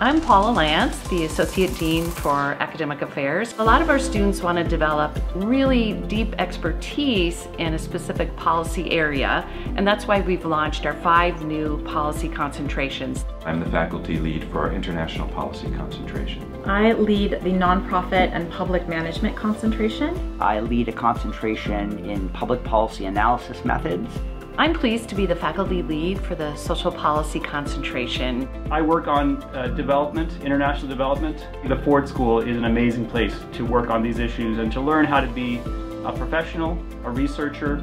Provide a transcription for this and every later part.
I'm Paula Lantz, the Associate Dean for Academic Affairs. A lot of our students want to develop really deep expertise in a specific policy area, and that's why we've launched our five new policy concentrations. I'm the faculty lead for our international policy concentration. I lead the nonprofit and public management concentration. I lead a concentration in public policy analysis methods I'm pleased to be the faculty lead for the social policy concentration. I work on uh, development, international development. The Ford School is an amazing place to work on these issues and to learn how to be a professional, a researcher,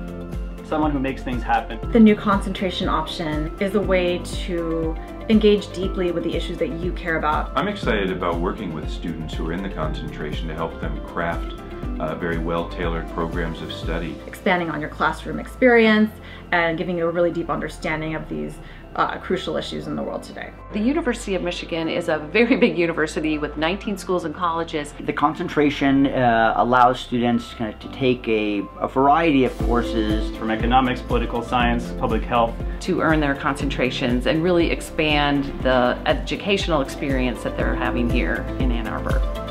someone who makes things happen. The new concentration option is a way to engage deeply with the issues that you care about. I'm excited about working with students who are in the concentration to help them craft uh, very well-tailored programs of study. Expanding on your classroom experience and giving you a really deep understanding of these uh, crucial issues in the world today. The University of Michigan is a very big university with 19 schools and colleges. The concentration uh, allows students kind of to take a, a variety of courses from economics, political science, public health to earn their concentrations and really expand the educational experience that they're having here in Ann Arbor.